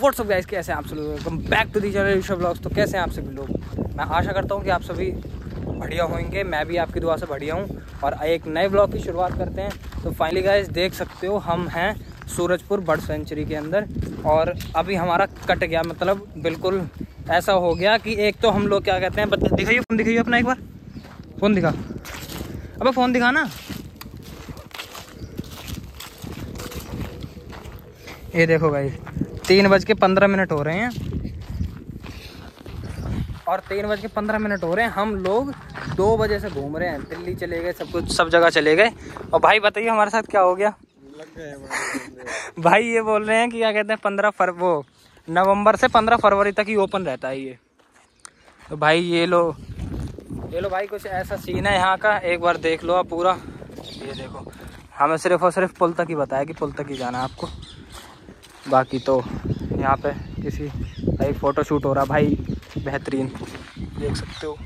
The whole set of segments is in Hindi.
व्हाट्सअप गाइस कैसे हैं आप सभी? Welcome back to the channel Rishabh blogs तो कैसे हैं आप सभी लोग? मैं आशा करता हूँ कि आप सभी बढ़िया होंगे। मैं भी आपकी दुआ से बढ़िया हूँ। और एक नए ब्लॉग की शुरुआत करते हैं। तो फाइनली गाइस देख सकते हो, हम हैं सूरजपुर बर्ड सेंचुरी के अंदर। और अभी हमारा कट गया। मतलब बिल्कुल ऐसा हो गया कि एक तो हम लोग क्या कहते हैं दिखाइए फ़ोन दिखाइए अपना एक बार। फ़ोन दिखा। अबे फ़ोन दिखा ना। ये देखो भाई, तीन बज के पंद्रह मिनट हो रहे हैं। और तीन बज के पंद्रह मिनट हो रहे हैं, हम लोग दो बजे से घूम रहे हैं। दिल्ली चले गए, सब कुछ, सब जगह चले गए। और भाई बताइए, हमारे साथ क्या हो गया? भाई ये बोल रहे हैं कि क्या कहते हैं, पंद्रह फर, वो, नवंबर से पंद्रह फरवरी तक ही ओपन रहता है ये। तो भाई ये लो ये लो भाई, कुछ ऐसा सीन है यहाँ का, एक बार देख लो आप पूरा। ये देखो, हमें सिर्फ़ और सिर्फ़ पुल तक ही बताया कि पुल तक ही जाना है आपको। बाकी तो यहाँ पे किसी भाई फ़ोटो शूट हो रहा। भाई बेहतरीन। देख सकते हो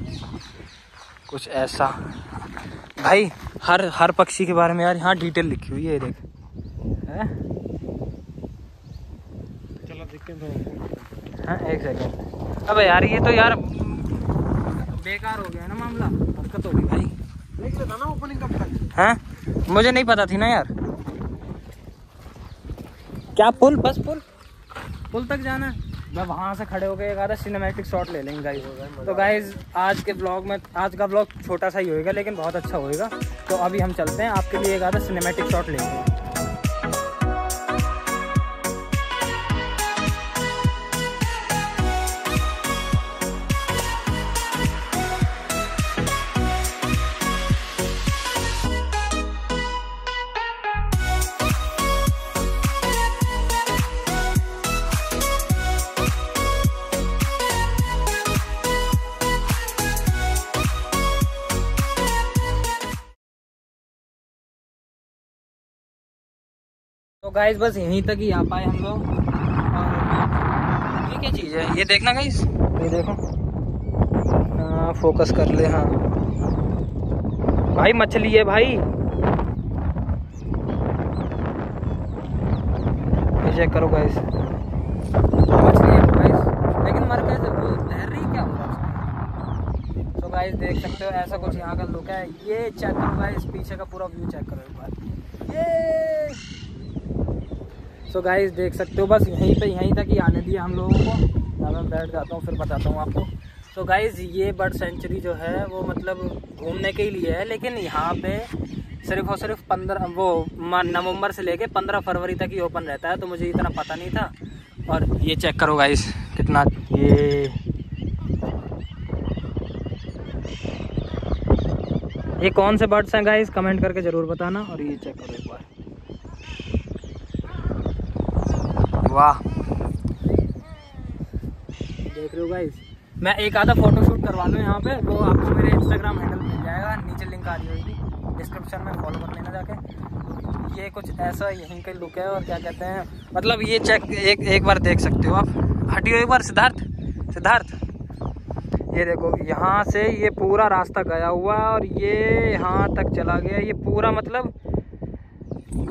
कुछ ऐसा। भाई हर हर पक्षी के बारे में यार यहाँ डिटेल लिखी हुई है देख। है? चलो देखते हैं। हाँ एक सेकेंड अबे यार ये तो यार बेकार हो गया ना मामला। हरकत हो गई भाई। देख लेता ना ओपनिंग कब तक। हैं? मुझे नहीं पता थी ना यार। क्या पुल? बस पुल। पुल तक जाना है। मैं वहाँ से खड़े होकर एक आधा सिनेमेटिक शॉट ले लेंगे गाइज़ तो गाइज़ आज के ब्लॉग में आज का ब्लॉग छोटा सा ही होएगा, लेकिन बहुत अच्छा होएगा। तो अभी हम चलते हैं, आपके लिए एक आधा सिनेमेटिक शॉट लेंगे। गाइज़ बस यहीं तक ही आ पाए हम लोग। ये क्या चीज़ है? ये देखना गाइस ये देखो। हाँ फोकस कर ले हाँ। भाई मछली है भाई। ये चेक करो गाइस मछली है गाइज़ लेकिन मर कैसे? वो तैर रही क्या? हुआ तो गाइज़ देख सकते हो ऐसा कुछ यहाँ का लुक है। ये चेक करो गाइज़ पीछे का पूरा व्यू चेक करो एक बार। ये सो गाइस देख सकते हो, बस यहीं पे, यहीं तक ही आने दिया हम लोगों को। अब मैं बैठ जाता हूँ, फिर बताता हूँ आपको। तो so गाइस ये बर्ड सेंचुरी जो है, वो मतलब घूमने के लिए है, लेकिन यहाँ पे सिर्फ़ और सिर्फ़ पंद्रह, वो नवंबर से लेके पंद्रह फरवरी तक ही ओपन रहता है तो मुझे इतना पता नहीं था। और ये चेक करो गाइस कितना ये ये कौन से बर्ड्स हैं गाइस कमेंट करके ज़रूर बताना, और ये चेक करो एक बार। वाह। देख रहे हो गाइस मैं एक आधा फ़ोटो शूट करवा लूँ यहाँ पे वो आपको मेरे इंस्टाग्राम हैंडल मिल जाएगा नीचे लिंक आ रही होगी। डिस्क्रिप्शन में फॉलो कर लेना जाके। ये कुछ ऐसा यहीं का लुक है और क्या कहते हैं मतलब ये चेक एक एक बार देख सकते हो आप। हटियो एक बार सिद्धार्थ सिद्धार्थ। ये देखो यहाँ से ये पूरा रास्ता गया हुआ है और ये यहाँ तक चला गया ये पूरा मतलब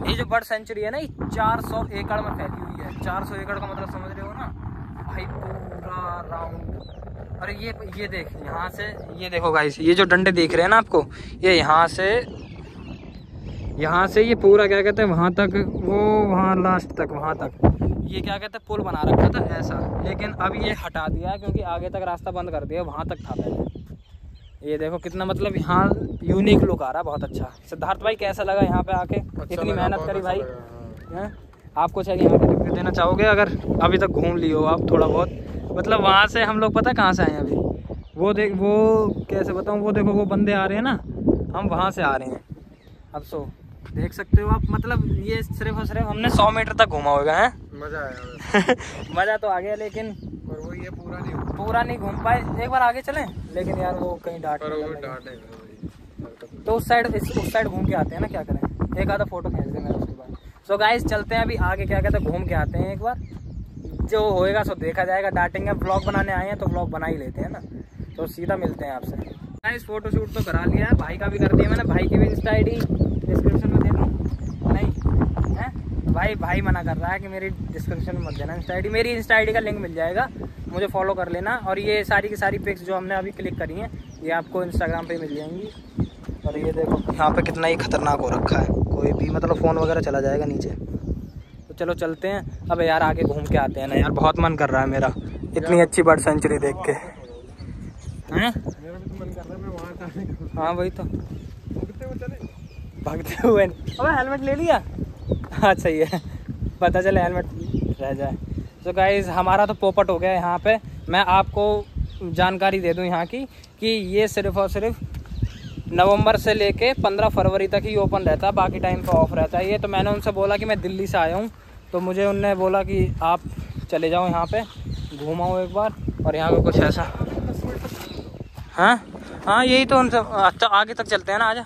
ये जो बर्ड सेंचुरी है ना, ये 400 एकड़ में फैली हुई है। 400 एकड़ का मतलब समझ रहे हो ना? भाई, पूरा राउंड अरे ये ये देख, यहाँ से, ये देखो गाइस ये जो डंडे देख रहे हैं ना आपको, ये यहाँ से यहाँ से ये पूरा क्या कहते हैं, वहाँ तक, वो वहाँ लास्ट तक, वहाँ तक। ये क्या कहते हैं, पुल बना रखा था ऐसा। लेकिन अब ये हटा दिया, क्योंकि आगे तक रास्ता बंद कर दिया, वहाँ तक था पहले। ये देखो कितना मतलब यहाँ यूनिक लुक आ रहा है बहुत अच्छा। सिद्धार्थ भाई कैसा लगा यहाँ पे आके? अच्छा इतनी मेहनत करी अच्छा भाई। लगा, हैं। आप कुछ है यहाँ पे देना चाहोगे? अगर अभी तक घूम लियो आप थोड़ा बहुत। मतलब वहाँ से हम लोग पता है कहाँ से आए हैं अभी? वो देख वो कैसे बताऊँ? वो देखो वो बंदे आ रहे हैं ना। हम वहाँ से आ रहे हैं। अब सो देख सकते हो आप मतलब ये सिर्फ़ और सिर्फ़ हमने सौ मीटर तक घूमा होगा है? मज़ा आया मज़ा तो आ गया लेकिन पर वो ये पूरा नहीं पूरा नहीं घूम पाए। एक बार आगे चलें लेकिन यार वो कहीं डांट तो उस साइड उस साइड घूम के आते हैं ना क्या करें? एक आधा फ़ोटो खींच देंगे उसके बाद। सो गाइस चलते हैं अभी आगे क्या कहते हैं घूम के आते हैं एक बार। जो होएगा सो देखा जाएगा। डांटेंगे ब्लॉग बनाने आए हैं तो ब्लॉग बना ही लेते हैं ना। तो सीधा मिलते हैं आपसे। गाइस फ़ोटो शूट तो करा लिया है। भाई का भी कर दिया मैंने। भाई की भी इंस्टा आई डी डिस्क्रिप्शन भाई भाई मना कर रहा है कि मेरी डिस्क्रिप्शन में मत देना इंस्टा आईडी मेरी इंस्टा आईडी का लिंक मिल जाएगा, मुझे फॉलो कर लेना। और ये सारी की सारी पिक्स जो हमने अभी क्लिक करी हैं, ये आपको इंस्टाग्राम पे मिल जाएँगी। और ये देखो, यहाँ पे कितना ही खतरनाक हो रखा है। कोई भी मतलब फ़ोन वगैरह चला जाएगा नीचे। तो चलो चलते हैं। अब यार आगे घूम के आते हैं ना यार, बहुत मन कर रहा है मेरा। इतनी अच्छी बर्ड सेंचुरी देख के। हैं? वहाँ तो। भुगते हुए हेलमेट ले लिया। हाँ सही है। पता चले हेलमेट रह जाए। तो गाइज़ हमारा तो पोपट हो गया यहाँ पे। मैं आपको जानकारी दे दूँ यहाँ की, कि ये सिर्फ़ और सिर्फ़ नवंबर से लेके 15 फरवरी तक ही ओपन रहता है बाकी टाइम पे ऑफ़ रहता। है ये तो मैंने उनसे बोला कि मैं दिल्ली से आया हूँ तो मुझे उनने बोला कि आप चले जाओ यहाँ पे घूमाओ एक बार, और यहाँ पे कुछ ऐसा। हाँ? हाँ यही तो उनसे अच्छा आगे तक चलते हैं ना आजा?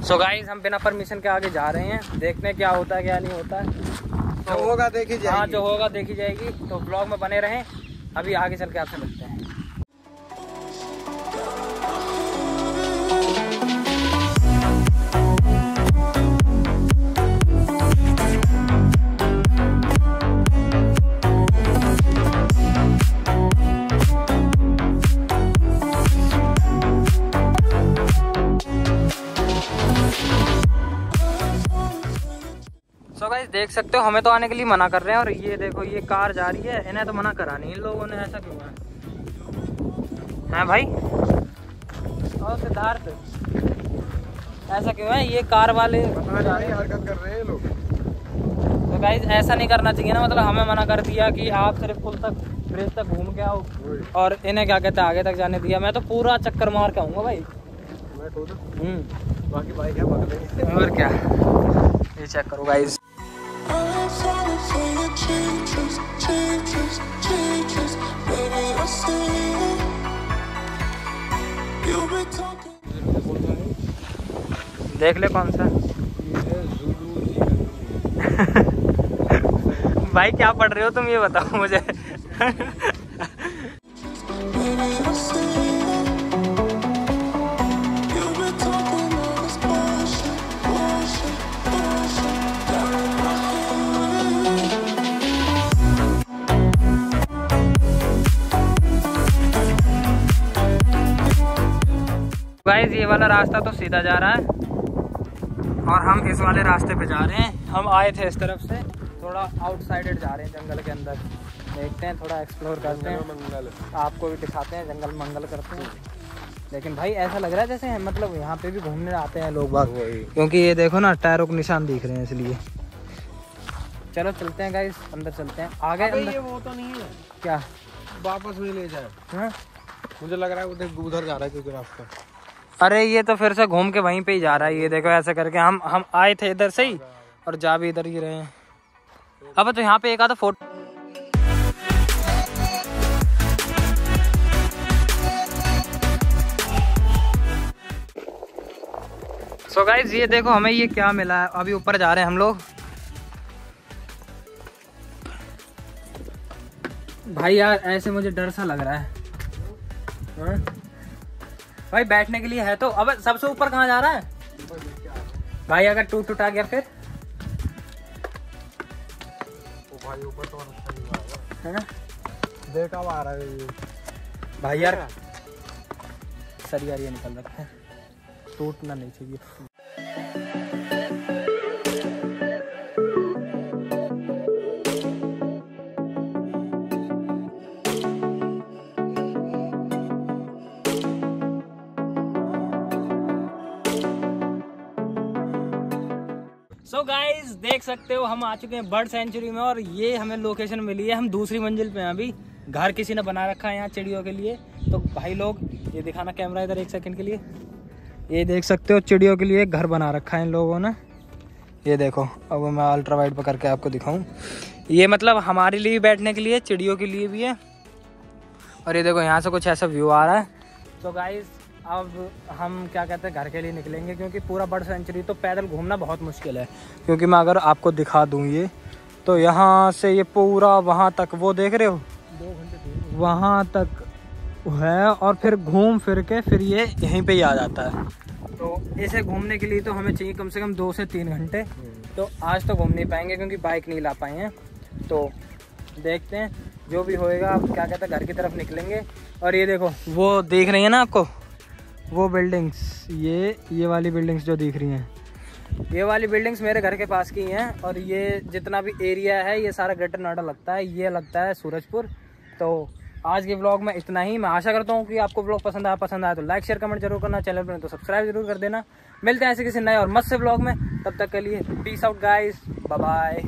सो so गाइस हम बिना परमिशन के आगे जा रहे हैं। देखने क्या होता है क्या नहीं होता है। जो होगा देखी जाएगी हाँ जो होगा देखी जाएगी। तो ब्लॉग में बने रहें। अभी आगे चल के आपसे मिलते हैं। देख सकते हो हमें तो आने के लिए मना कर रहे हैं और ये देखो ये कार जा रही है इन्हें तो मना करा नहीं इन लोगों ने ऐसा क्यों है हैं भाई? और सिद्धार्थ ऐसा क्यों है? ये कार वाले पता जा रही हरकत कर रहे हैं लोग। तो गाइस ऐसा नहीं करना चाहिए ना मतलब हमें मना कर दिया कि आप सिर्फ़ पुल तक ब्रिज तक घूम के आओ और इन्हें क्या कहते हैं आगे तक जाने दिया। मैं तो पूरा चक्कर मार के आऊँगा भाई। मैं हम्म। बाकी है पकड़ लेंगे और क्या? ये चेक करो गाइस देख ले कौन सा। भाई, क्या पढ़ रहे हो तुम, ये बताओ मुझे। ये वाला रास्ता तो सीधा जा रहा है। और हम इस वाले रास्ते पे जा रहे हैं। हम आए थे इस तरफ़ से थोड़ा आउटसाइडेड जा रहे हैं जंगल के अंदर। देखते हैं थोड़ा एक्सप्लोर करते हैं। मंगल। आपको भी दिखाते हैं जंगल मंगल करते हैं। लेकिन भाई ऐसा लग रहा है जैसे मतलब यहाँ पे भी घूमने आते हैं लोग बाग। क्योंकि ये देखो ना टायरों के निशान दिख रहे हैं इसलिए। चलो चलते हैं गाइस अंदर चलते हैं। आगे अबे ये वो तो नहीं है। क्या? वापस में ले जाए। हाँ? मुझे लग रहा है उधर जा रहा है क्योंकि रास्ता। अरे ये तो फिर से घूम के वहीं पे ही जा रहा है, ये देखो ऐसे करके। हम हम आए थे इधर से ही और जा भी इधर ही रहे हैं। अब तो यहाँ पे एक आधा फ़ोटो सो गाइज़ ये देखो हमें ये क्या मिला है। अभी ऊपर जा रहे हैं हम लोग। भाई यार, ऐसे मुझे डर सा लग रहा है। हाँ? भाई बैठने के लिए है तो। अब सबसे ऊपर कहाँ जा रहा है? भाई अगर टूट टूटा गया फिर? भाई ऊपर तो है ना? देखा आ रहा है भाई यार सर यार ये निकल रखा है। टूटना नहीं चाहिए। देख सकते हो, हम आ चुके हैं बर्ड सेंचुरी में और ये हमें लोकेशन मिली है। हम दूसरी मंजिल पे हैं अभी। घर किसी ने बना रखा है यहाँ चिड़ियों के लिए। तो भाई लोग, ये दिखाना कैमरा इधर एक सेकंड के लिए। ये देख सकते हो, चिड़ियों के लिए घर बना रखा है इन लोगों ने। ये देखो, अब मैं अल्ट्रा वाइड पर करके आपको दिखाऊँ। ये मतलब हमारे लिए बैठने के लिए, चिड़ियों के लिए भी है। और ये देखो, यहाँ से कुछ ऐसा व्यू आ रहा है। तो गाइस अब हम क्या कहते हैं घर के लिए निकलेंगे क्योंकि पूरा बर्ड सेंचुरी तो पैदल घूमना बहुत मुश्किल है। क्योंकि मैं अगर आपको दिखा दूँ ये तो यहाँ से ये पूरा वहाँ तक वो देख रहे हो? दो घंटे वहाँ तक है और फिर घूम फिर के फिर ये यहीं पे ही आ जाता है। तो इसे घूमने के लिए तो हमें चाहिए कम से कम दो से तीन घंटे। तो आज तो घूम नहीं पाएँगे क्योंकि बाइक नहीं ला पाए हैं। तो देखते हैं जो भी होएगा आप क्या कहते हैं घर की तरफ़ निकलेंगे। और ये देखो वो देख रही है ना आपको? वो बिल्डिंग्स, ये ये वाली बिल्डिंग्स जो दिख रही हैं। ये वाली बिल्डिंग्स मेरे घर के पास की हैं और ये जितना भी एरिया है, ये सारा ग्रेटर नोएडा लगता है, ये लगता है सूरजपुर। तो आज के ब्लॉग में इतना ही। मैं आशा करता हूँ कि आपको ब्लॉग पसंद आया पसंद आया तो लाइक शेयर कमेंट ज़रूर करना। चैनल पर तो सब्सक्राइब ज़रूर कर देना। मिलते हैं ऐसे किसी नए और मस्त से ब्लॉग में। तब तक के लिए पीस आउट गाइस बाय